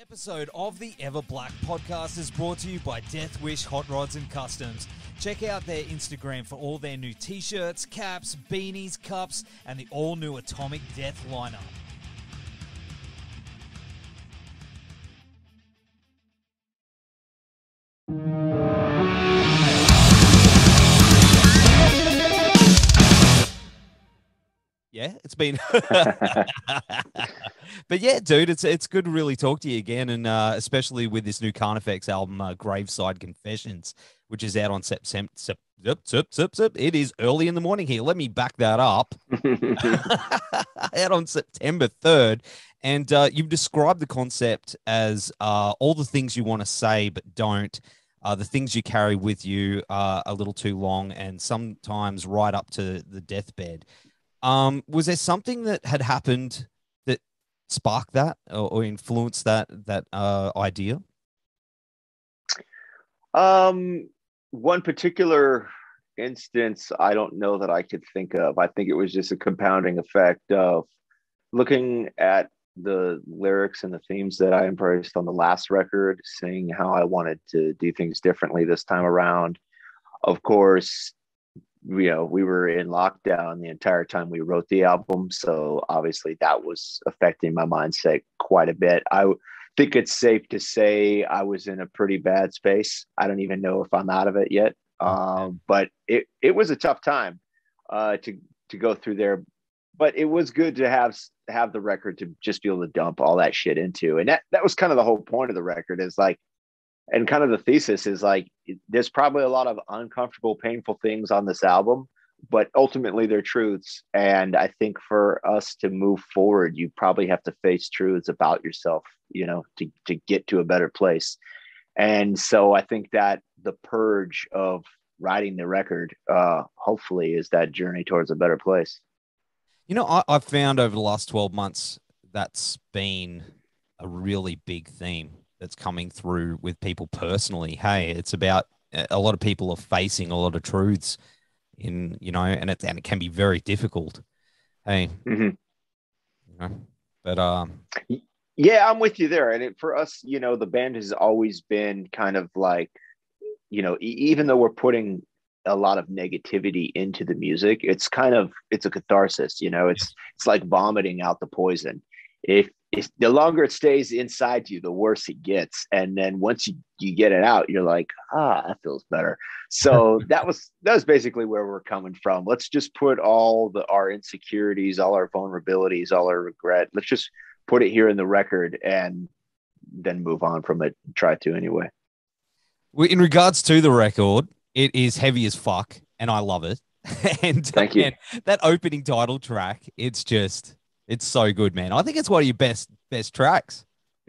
episode of the Everblack podcast is brought to you by Deathwish Hotrods and Kustoms. Check out their Instagram for all their new t shirts, caps, beanies, cups, and the all new Atomic Death lineup. Yeah, it's been. but yeah, dude, it's it's good to really talk to you again, and uh, especially with this new Carnifex album, uh, Graveside Confessions, which is out on September. Sep- Sep- sep- sep- sep- It is early in the morning here. Let me back that up. out on September 3rd. And uh, you've described the concept as uh, all the things you want to say but don't, uh, the things you carry with you are a little too long, and sometimes right up to the deathbed. Um, was there something that had happened that sparked that or, or influenced that that uh, idea? Um, one particular instance, I don't know that I could think of. I think it was just a compounding effect of looking at the lyrics and the themes that I embraced on the last record, seeing how I wanted to do things differently this time around. Of course, you know, we were in lockdown the entire time we wrote the album. So obviously that was affecting my mindset quite a bit. I think it's safe to say I was in a pretty bad space. I don't even know if I'm out of it yet. Um, but it, it was a tough time uh, to, to go through there. But it was good to have have the record to just be able to dump all that shit into. And that, that was kind of the whole point of the record is like, and kind of the thesis is like there's probably a lot of uncomfortable painful things on this album but ultimately they're truths. And i think for us to move forward you probably have to face truths about yourself you know to, to get to a better place. And so i think that the purge of writing the record uh hopefully is that journey towards a better place. You know I, i've found over the last 12 months that's been a really big theme that's coming through with people personally. Hey, it's about a lot of people are facing a lot of truths in you know, and it and it can be very difficult. Hey, mm-hmm. you know, but um, yeah, I'm with you there. And it, for us, you know, the band has always been kind of like, you know, even though we're putting a lot of negativity into the music, it's kind of it's a catharsis. You know, it's it's like vomiting out the poison. If if the longer it stays inside you, the worse it gets. And then once you, you get it out, you're like, ah, that feels better. So that was that was basically where we're coming from. Let's just put all the our insecurities, all our vulnerabilities, all our regret. Let's just put it here in the record and then move on from it. Try to anyway. Well, in regards to the record, it is heavy as fuck, and I love it. and thank you. And that opening title track, it's just it's so good, man. I think it's one of your best best tracks,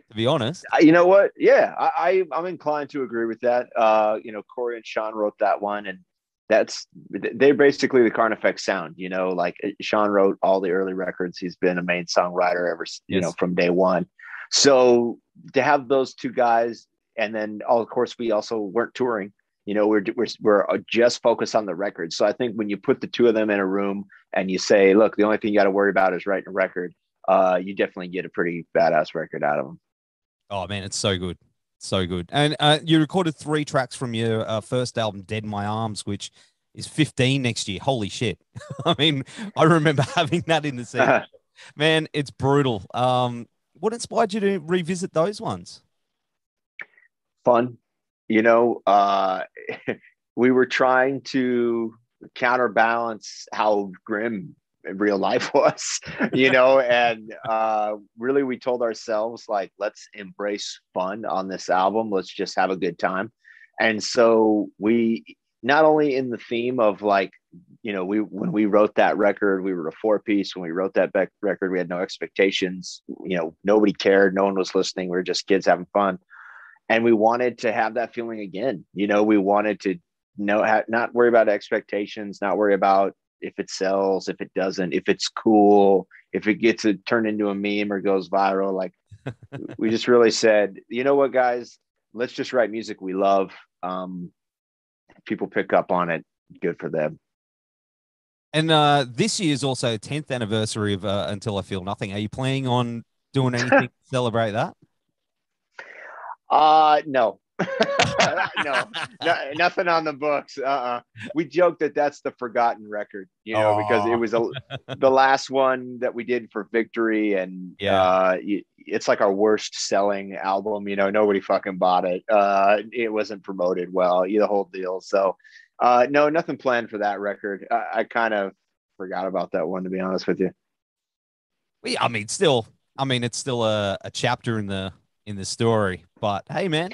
to be honest. Uh, you know what? Yeah, I, I am inclined to agree with that. Uh, you know, Corey and Sean wrote that one, and that's they're basically the Carnifex sound. You know, like uh, Sean wrote all the early records. He's been a main songwriter ever, you yes. know, from day one. So to have those two guys, and then oh, of course we also weren't touring you know we're, we're we're uh, just focused on the record. So i think when you put the two of them in a room and you say look the only thing you got to worry about is writing a record uh you definitely get a pretty badass record out of them oh man it's so good. So good. And uh, you recorded three tracks from your uh, first album dead in my arms which is 15 next year. Holy shit. I mean i remember having that in the scene man it's brutal. Um what inspired you to revisit those ones? Fun you know, uh, we were trying to counterbalance how grim real life was, you know, and uh, really we told ourselves, like, let's embrace fun on this album. Let's just have a good time. And so we, not only in the theme of like, you know, we when we wrote that record, we were a four piece. When we wrote that back record, we had no expectations. You know, nobody cared. No one was listening. We were just kids having fun and we wanted to have that feeling again. You know, we wanted to know ha- not worry about expectations, not worry about if it sells, if it doesn't, if it's cool, if it gets a, turned into a meme or goes viral. Like we just really said, you know what, guys, let's just write music we love. Um, people pick up on it, good for them. And uh, this year is also 10th anniversary of uh, Until I Feel Nothing. Are you planning on doing anything to celebrate that? Uh no. no, no, nothing on the books. Uh-uh. We joked that that's the forgotten record, you know, because it was a, the last one that we did for Victory, and Yeah. uh, it's like our worst selling album. You know, nobody fucking bought it. Uh, it wasn't promoted well. The whole deal. So, uh, no, nothing planned for that record. I, I kind of forgot about that one, to be honest with you. Yeah, I mean, still, I mean, it's still a, a chapter in the in the story. But hey, man,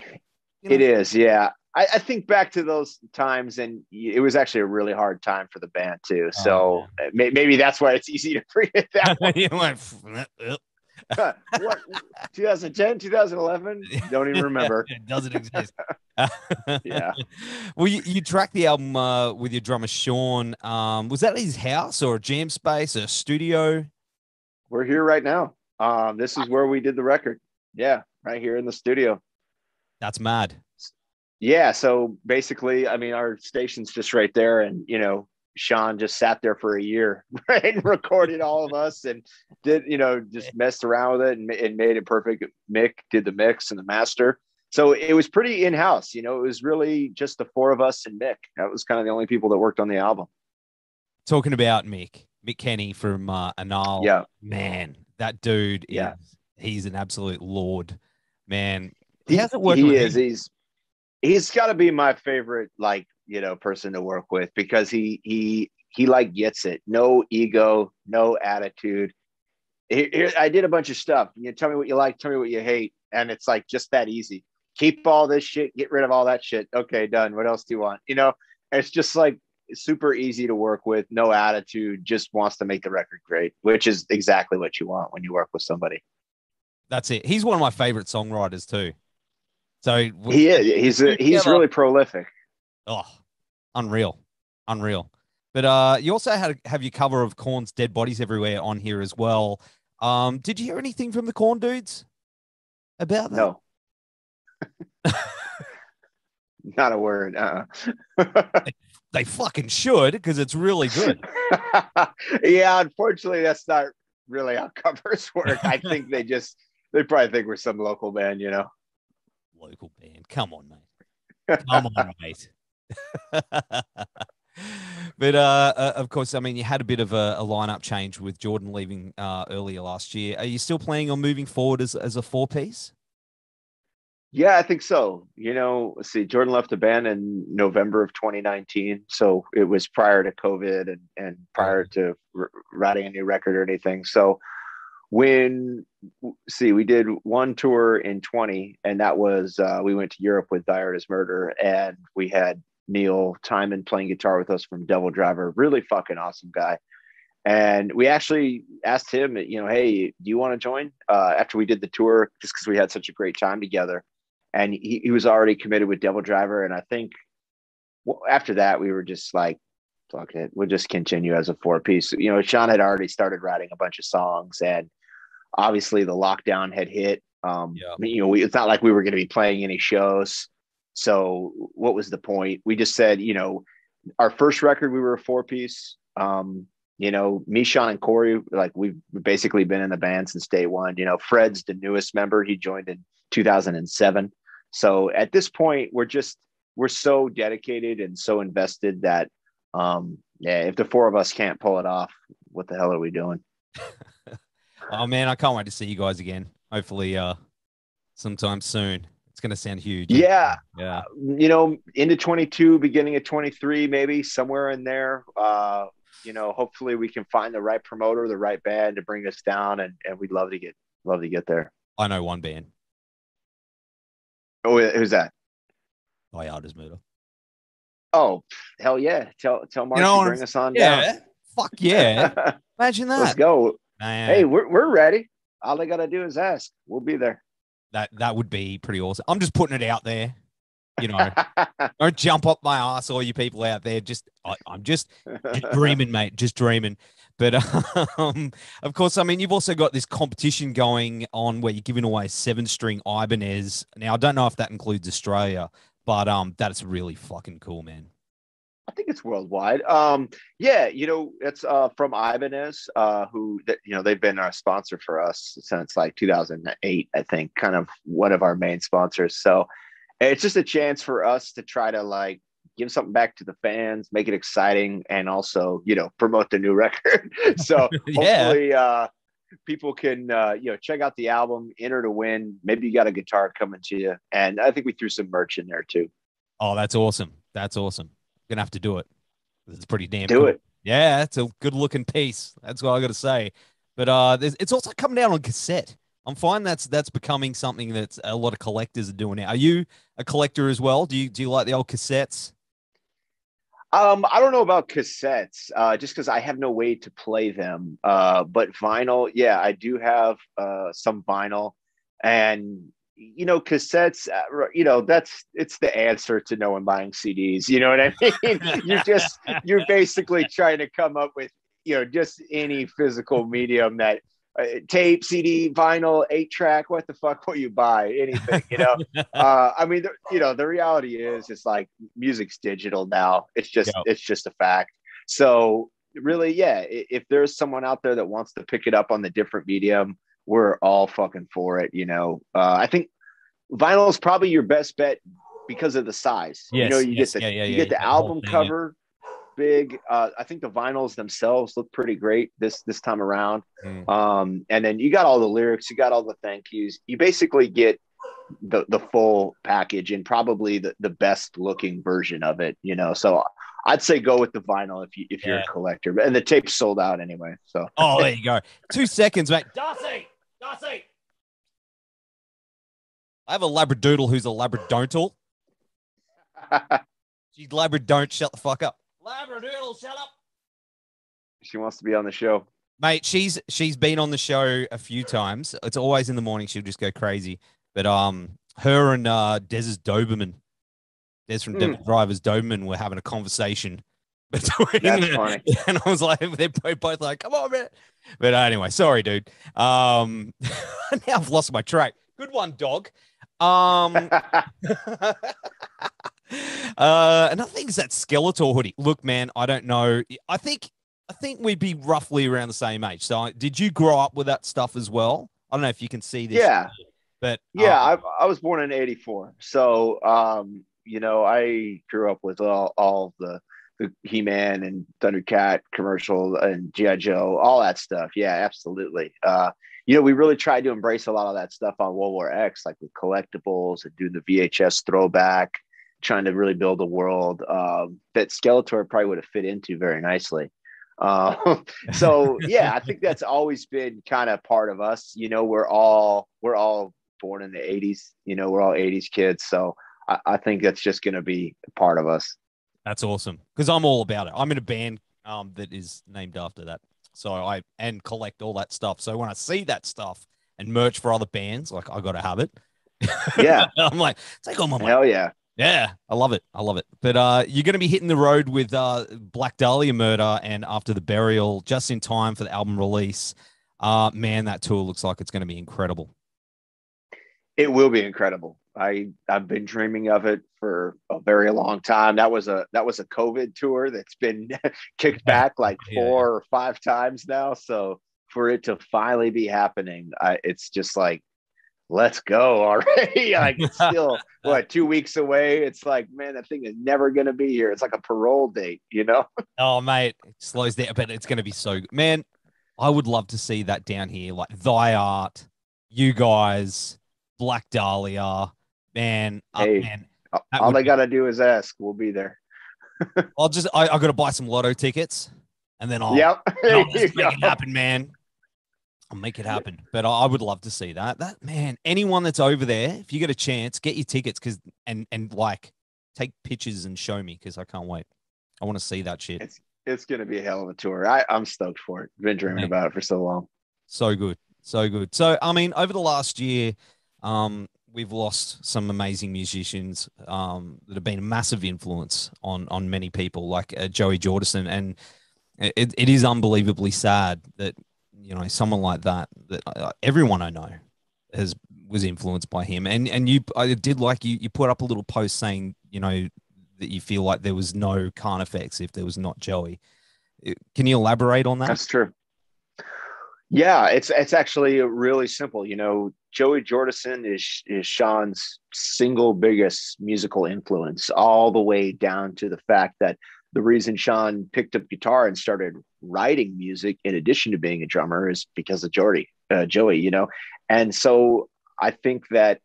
you It know, is, yeah. I, I think back to those times, and it was actually a really hard time for the band too. So uh, may, maybe that's why it's easy to forget that. you went, "Uh, what 2010, 2011? Don't even remember. it doesn't exist. Yeah. Well, you, you tracked the album uh, with your drummer Sean. Um, was that his house or a jam space, a studio? We're here right now. Um, this is where we did the record. Yeah, right here in the studio. That's mad. Yeah. So basically, I mean, our station's just right there, and you know, Sean just sat there for a year, right, and recorded all of us, and did you know just messed around with it and, and made it perfect. Mick did the mix and the master, so it was pretty in house. You know, it was really just the four of us and Mick. That was kind of the only people that worked on the album. Talking about Mick, Mick Kenney from uh, Anaal. Yeah. man, that dude Yeah. is he's an absolute lord, man. He, How's it working he with is. him? He's he's got to be my favorite, like you know, person to work with because he he he like gets it. No ego, no attitude. Here, here- I did a bunch of stuff. You know, tell me what you like, tell me what you hate, and it's like just that easy. Keep all this shit, get rid of all that shit. Okay, done. What else do you want? You know, it's just like super easy to work with. No attitude, just wants to make the record great, which is exactly what you want when you work with somebody. That's it. He's one of my favorite songwriters too. So He is. He's a, he's Together. really prolific. Oh, unreal, unreal. But uh, you also had have your cover of Korn's "Dead Bodies Everywhere" on here as well. Um, did you hear anything from the Corn dudes about that? No. Not a word. Uh. They fucking should because it's really good. yeah, unfortunately, that's not really how covers work. I think they just they probably think we're some local band, you know. Local band, come on, mate. Come on, mate. but uh, uh, of course, I mean, you had a bit of a, a lineup change with Jordan leaving uh, earlier last year. Are you still planning on moving forward as as a four piece? Yeah, I think so. You know, see, Jordan left the band in November of 2019, so it was prior to COVID and and prior to r- writing a new record or anything. So when see, we did one tour in 20, and that was uh, we went to Europe with Thy Art Is Murder, and we had Neal Tiemann playing guitar with us from DevilDriver, really fucking awesome guy. And we actually asked him, you know, hey, do you want to join? Uh, after we did the tour, just because we had such a great time together and he, he was already committed with DevilDriver. And I think after that, we were just like, fuck it, we'll just continue as a four piece. You know, Sean had already started writing a bunch of songs, and obviously the lockdown had hit. Um, Yeah. You know, we, it's not like we were going to be playing any shows. So what was the point? We just said, you know, our first record, we were a four piece. Um, you know, me, Sean, and Corey, like we've basically been in the band since day one. You know, Fred's the newest member. He joined in 2007. So at this point, we're just we're so dedicated and so invested that um yeah, if the four of us can't pull it off, what the hell are we doing? Oh man, I can't wait to see you guys again. Hopefully, uh, sometime soon. It's gonna sound huge. Yeah, yeah. you know, into 22, beginning of 23, maybe somewhere in there. Uh, you know, hopefully we can find the right promoter, the right band to bring us down, and and we'd love to get love to get there. I know one band. Oh, who's that? Thy Art Is Murder. Oh, hell yeah! Tell tell Mark know, to bring us on Yeah. Fuck yeah. Imagine that. Let's go. Man, Hey, we're we're ready. All they gotta do is ask. We'll be there. that that would be pretty awesome. I'm just putting it out there. You know, don't jump up my ass, all you people out there. Just I, I'm just just dreaming, mate. Just dreaming. But um, of course, I mean, you've also got this competition going on where you're giving away seven string Ibanez. Now, I don't know if that includes Australia, but um, that's really fucking cool, man. I think it's worldwide. Um, yeah, you know, it's uh, from Ibanez, uh, who that you know they've been our sponsor for us since like 2008, I think, kind of one of our main sponsors. So it's just a chance for us to try to like give something back to the fans, make it exciting, and also you know promote the new record. so Yeah. hopefully, uh, people can uh, you know check out the album, enter to win. Maybe you got a guitar coming to you, and I think we threw some merch in there too. Oh, that's awesome. That's awesome. Gonna have to do it. It's pretty damn. Do cool. it. Yeah, it's a good looking piece. That's what I got to say. But uh, it's also coming out on cassette. I'm finding that's that's becoming something that a lot of collectors are doing now. Are you a collector as well? Do you do you like the old cassettes? Um, I don't know about cassettes, uh, just because I have no way to play them. Uh, but vinyl, yeah, I do have uh, some vinyl, and you know, cassettes. Uh, you know, that's it's the answer to no one buying CDs. You know what I mean? you're just you're basically trying to come up with you know just any physical medium that uh, tape, CD, vinyl, eight track. What the fuck will you buy? Anything, you know? uh, I mean, the, you know, the reality is, it's like music's digital now. It's just, Yeah. it's just a fact. So, really, yeah, if there's someone out there that wants to pick it up on the different medium, we're all fucking for it. You know, uh, I think vinyl is probably your best bet because of the size. you know, you yes, get the yeah, yeah, you yeah, get the yeah, the album thing, yeah. cover. Big, uh, I think the vinyls themselves look pretty great this this time around. Mm. Um, and then you got all the lyrics, you got all the thank yous. You basically get the the full package and probably the, the best looking version of it, you know. So I'd say go with the vinyl if you if you're a collector. And the tape's sold out anyway. So Oh, there you go. Two seconds, mate. Darcy, Darcy. I have a labradoodle who's a labradontal. She's labradont. Shut the fuck up. Labradoodle, shut up. she wants to be on the show. Mate, she's she's been on the show a few times. It's always in the morning. She'll just go crazy. But um, her and uh, Dez's Doberman, Dez from DevilDriver's Doberman, were having a conversation between. That's funny. And I was like, they're both both like, "Come on, man!" But anyway, sorry, dude. Um, now I've lost my track. Good one, dog. Um, uh, another thing is that Skeletor hoodie. Look, man, I don't know. I think I think we'd be roughly around the same age. So, did you grow up with that stuff as well? I don't know if you can see this. yeah. but Yeah, um, I, I was born in '84, so um, you know I grew up with all all the the He-Man and Thundercat commercial and GI Joe, all that stuff. Yeah, absolutely. Uh, you know, we really tried to embrace a lot of that stuff on World War X, like with collectibles and doing the VHS throwback, trying to really build a world um, that Skeletor probably would have fit into very nicely. Uh, so yeah, I think that's always been kind of part of us. You know, we're all we're all born in the 80s you know we're all 80s kids so i, I think that's just going to be part of us that's awesome because I'm all about it. I'm in a band um, that is named after that. So I and collect all that stuff. So when I see that stuff and merch for other bands, like I got to have it. yeah I'm like, take all my money. hell yeah Yeah, I love it. I love it. But uh, you're going to be hitting the road with uh, Black Dahlia Murder and After the Burial just in time for the album release. Uh, man, that tour looks like it's going to be incredible. it will be incredible i i've been dreaming of it for a very long time that was a that was a covid tour that's been kicked back like Yeah, four or five times now so for it to finally be happening I, it's just like let's go already like it's still what two weeks away it's like man that thing is never going to be here it's like a parole date you know Oh, mate, it slows down, but it's going to be so good. Man, I would love to see that down here. Like Thy Art, you guys, Black Dahlia. Man, uh, Hey. man, That all they got to do is ask we'll be there I'll just, I, I got to buy some lotto tickets and then I'll, yep I'll make it happen, man. I'll make it happen. But I, I would love to see that. That man, anyone that's over there, if you get a chance, get your tickets because and and like take pictures and show me because I can't wait. I want to see that shit. It's- it's gonna be a hell of a tour. I, I'm stoked for it. Been dreaming Man. about it for so long. So good. So good. So I mean, over the last year, um, we've lost some amazing musicians um, that have been a massive influence on on many people, like uh, Joey Jordison, and it, it is unbelievably sad that you know someone like that that uh, everyone I know has was influenced by him. And and you, I did like you you put up a little post saying you know that you feel like there was no Carnifex if there was not Joey. Can you elaborate on that? That's true. Yeah, it's it's actually really simple. You know, Joey Jordison is is Sean's single biggest musical influence, all the way down to the fact that the reason Sean picked up guitar and started writing music in addition to being a drummer is because of Jordy, uh, Joey. You know, and so I think that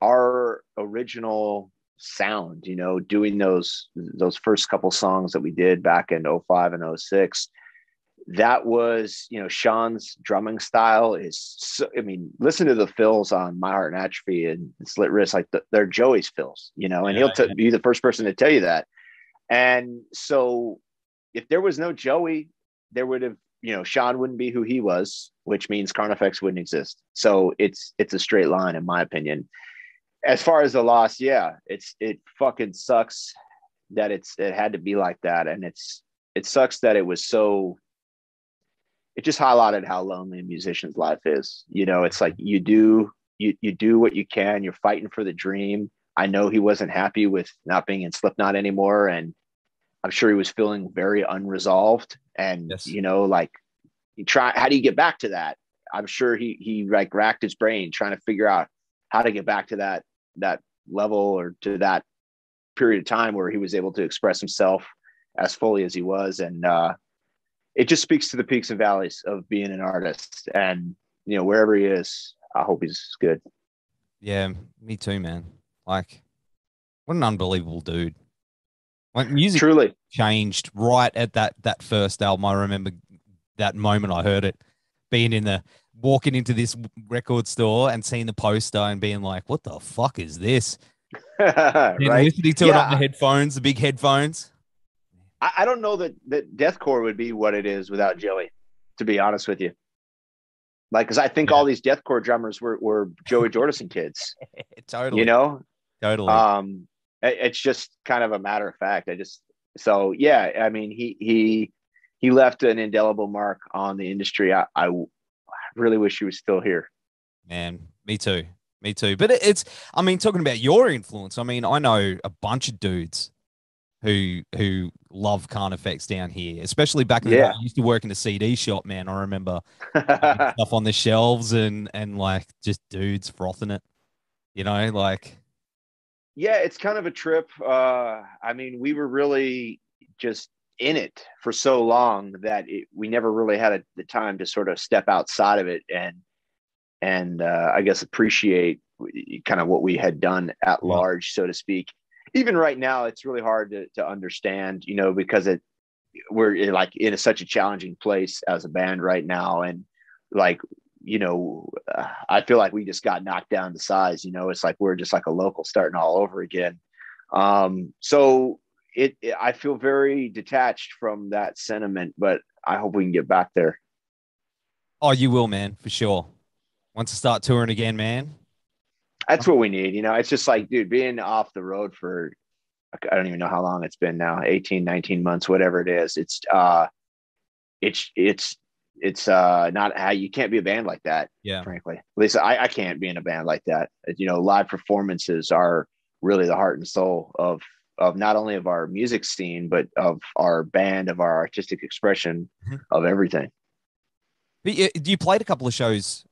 our original sound, you know, doing those those first couple songs that we did back in 05 and 06 that was you know sean's drumming style is so, i mean listen to the fills on my heart in atrophy and slit wrist like the, they're joey's fills you know and yeah, he'll t- yeah. be the first person to tell you that. And so if there was no joey there would have you know sean wouldn't be who he was which means carnifex wouldn't exist. So it's it's a straight line in my opinion. As far as the loss yeah it's it fucking sucks that it's it had to be like that. And it's it sucks that it was so it just highlighted how lonely a musician's life is. You know, it's like you do you you do what you can. You're fighting for the dream. I know he wasn't happy with not being in Slipknot anymore, and I'm sure he was feeling very unresolved. And yes. you know, like you try. How do you get back to that? I'm sure he he like racked his brain trying to figure out how to get back to that that level or to that period of time where he was able to express himself as fully as he was. And uh, it just speaks to the peaks and valleys of being an artist. And you know, wherever he is, I hope he's good. Yeah, me too, man. Like, what an unbelievable dude. Like music truly changed right at that that first album. I remember that moment I heard it, being in the walking into this record store and seeing the poster and being like, "What the fuck is this?" right? listening to yeah. it on the headphones, the big headphones. I, I don't know that that deathcore would be what it is without Joey. To be honest with you, like because I think yeah. all these deathcore drummers were were Joey Jordison kids. totally. You know. Totally. Um, it, it's just kind of a matter of fact. I just so yeah. I mean, he he he left an indelible mark on the industry. I, I really wish he was still here. Man, me too. Me too. But it's, I mean, talking about your influence, I mean, I know a bunch of dudes who who love Carnifex down here, especially back in yeah. the day. I used to work in a CD shop, man. I remember stuff on the shelves and and like just dudes frothing it, you know, like. Yeah, it's kind of a trip. Uh, I mean, we were really just in it for so long that it, we never really had a, the time to sort of step outside of it and and uh, I guess appreciate kind of what we had done at large, so to speak even right now, it's really hard to, to understand, you know, because it we're in like in a, such a challenging place as a band right now, and like you know, uh, I feel like we just got knocked down to size. You know, it's like we're just like a local starting all over again. Um, so it, it, I feel very detached from that sentiment, but I hope we can get back there. Oh, you will, man, for sure. Once I start touring again, man, that's what we need. You know, it's just like, dude, being off the road for, I don't even know how long it's been now, 18, 19 months, whatever it is. It's, uh, it's, it's, it's, uh, not how you can't be a band like that. Yeah. Frankly, at least I, I can't be in a band like that. You know, live performances are really the heart and soul of, of not only of our music scene, but of our band, of our artistic expression, mm-hmm. of everything. But you, you played a couple of shows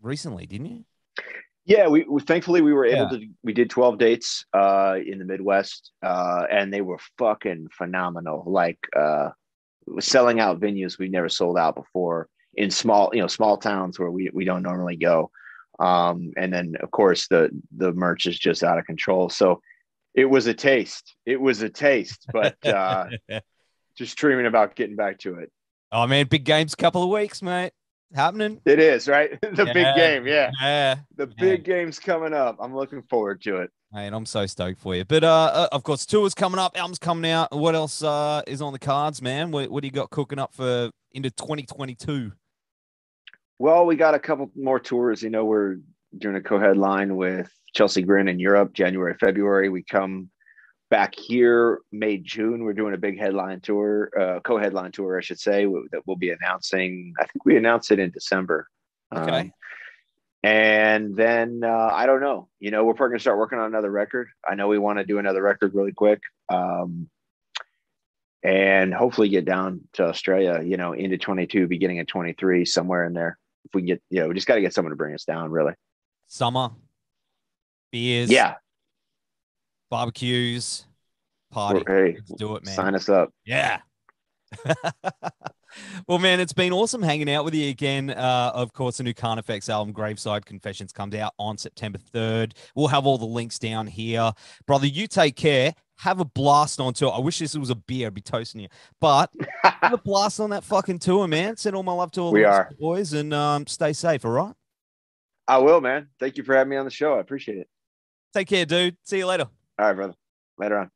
recently, didn't you? Yeah, we, we, thankfully we were able yeah. to. We did twelve dates uh, in the Midwest, uh, and they were fucking phenomenal. Like uh, selling out venues we never sold out before in small, you know, small towns where we we don't normally go. Um, and then of course the the merch is just out of control. So it was a taste. It was a taste, but uh, just dreaming about getting back to it. Oh man, big games, couple of weeks, mate happening. It is right. the yeah, big game, yeah. Yeah. The big game's coming up. I'm looking forward to it. Man, I'm so stoked for you. But uh, uh, of course, tours coming up, albums coming out. What else uh is on the cards, man? What, what do you got cooking up for into 2022? Well, we got a couple more tours. You know, we're doing a co-headline with Chelsea Grin in Europe, January, February. We come back here May June we're doing a big headline tour uh, co-headline tour I should say that we'll be announcing I think we announced it in December okay um, and then uh, I don't know. You know, we're probably gonna start working on another record. I know we want to do another record really quick, um, and hopefully get down to Australia. You know, into 22, beginning of 23, somewhere in there. If we can get, you know, we just got to get someone to bring us down. Really, Summer, beers, yeah, barbecues, party. hey, Let's do it, man. sign us up. Yeah. well, man, it's been awesome hanging out with you again. Uh, of course, the new Carnifex album, Graveside Confessions, comes out on September 3rd. We'll have all the links down here. Brother, you take care. Have a blast on tour. I wish this was a beer. I'd be toasting you. But have a blast on that fucking tour, man. Send all my love to all We the are. boys and um, stay safe, all right? I will, man. Thank you for having me on the show. I appreciate it. Take care, dude. See you later. All right, brother. Later on.